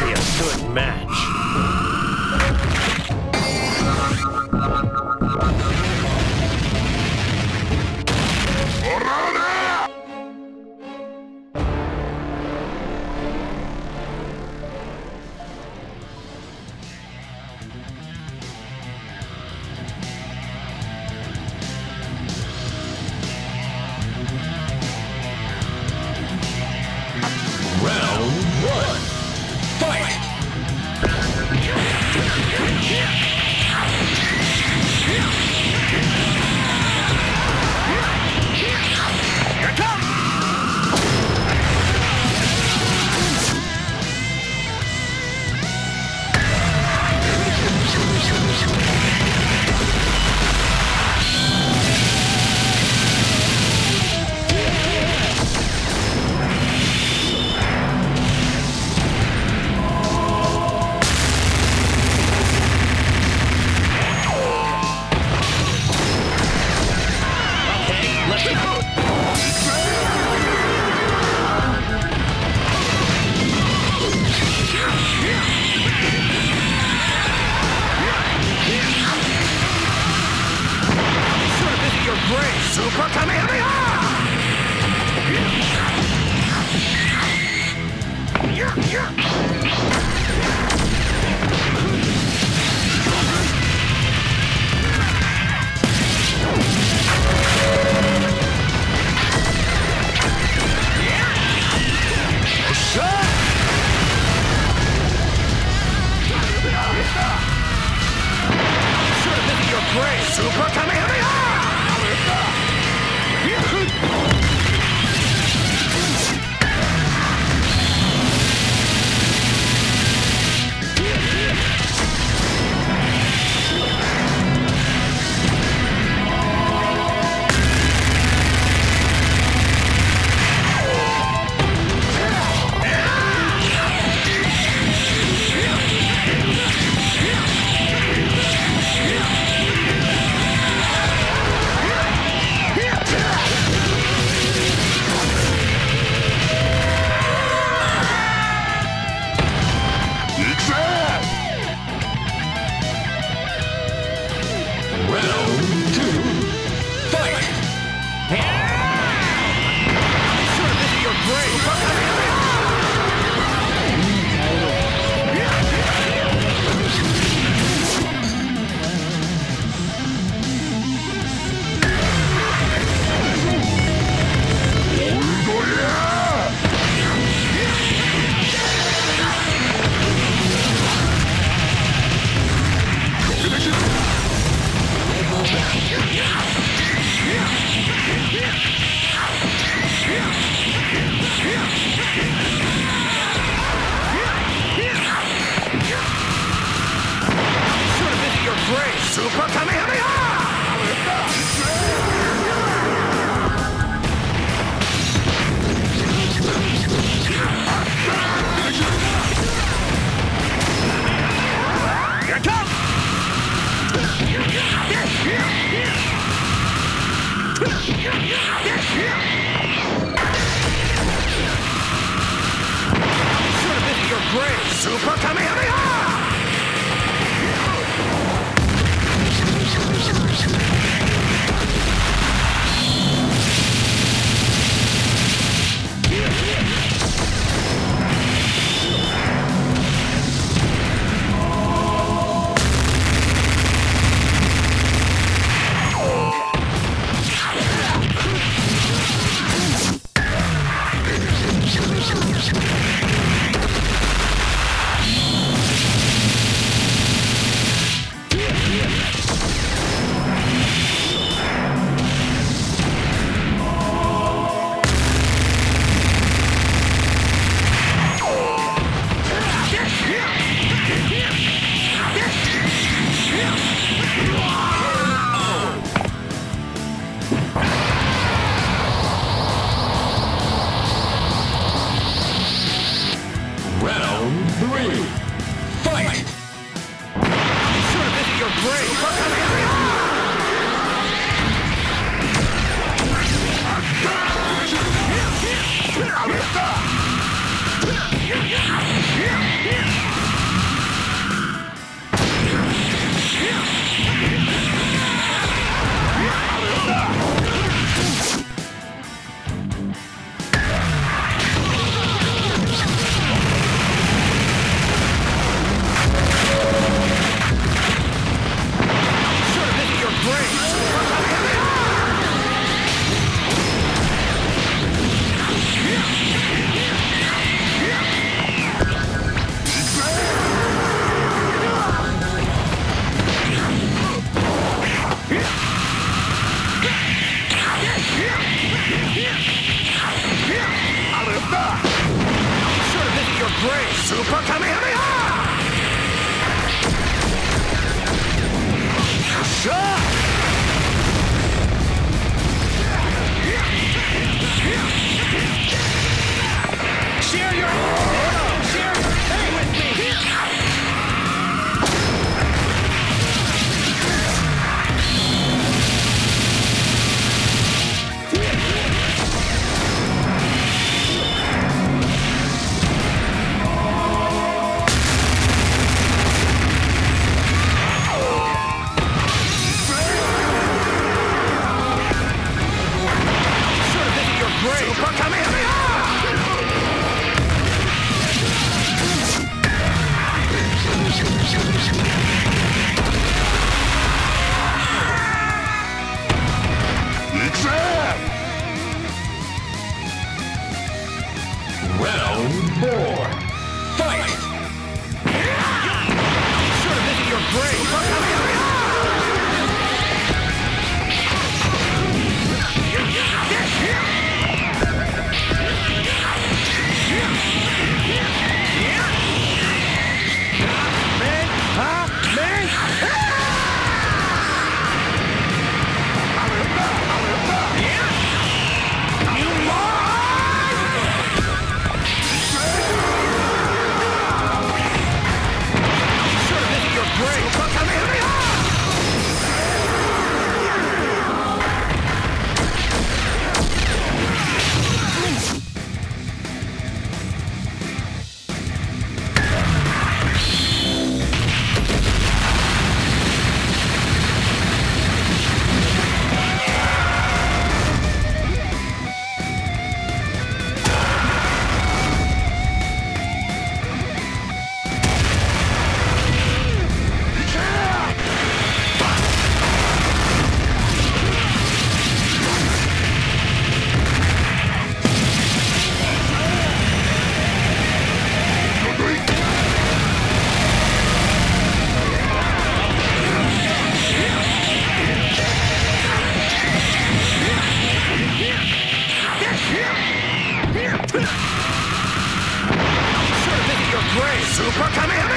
be a good match. Super Kamehameha! Sure Sure your grave. Super Kamehameha!